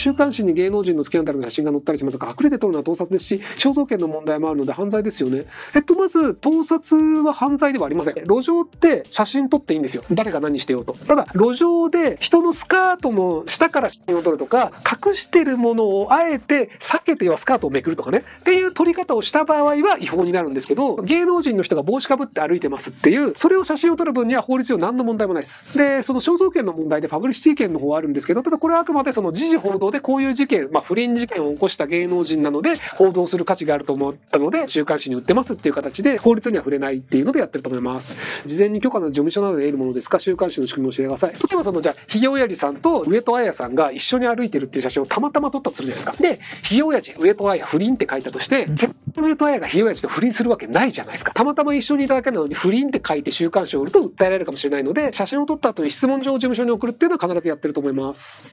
週刊誌に芸能人のスキャンダルの写真が載ったりしますが、隠れて撮るのは盗撮ですし、肖像権の問題もあるので犯罪ですよね。えっと、まず、盗撮は犯罪ではありません。路上って写真撮っていいんですよ。誰が何してようと。ただ、路上で人のスカートの下から写真を撮るとか、隠してるものをあえて避けてはスカートをめくるとかね。っていう撮り方をした場合は違法になるんですけど、芸能人の人が帽子かぶって歩いてますっていう、それを写真を撮る分には法律上何の問題もないです。で、その肖像権の問題でパブリシティ権の方はあるんですけど、ただこれはあくまでその時事報道でこういう事件、まあ不倫事件を起こした芸能人なので報道する価値があると思ったので、週刊誌に売ってますっていう形で法律には触れないっていうのでやってると思います。事前に許可の事務所などで得るものですか？週刊誌の仕組みを教えてください。例えばそのじゃあ、ひげおやじさんと上戸彩さんが一緒に歩いてるっていう写真をたまたま撮ったとするじゃないですか。で、ひげおやじ、上戸彩不倫って書いたとして、絶対上戸彩がひげおやじと不倫するわけないじゃないですか。たまたま一緒にいただけなのに不倫って書いて週刊誌を売ると訴えられるかもしれないので、写真を撮った後に質問状を事務所に送るっていうのは必ずやってると思います。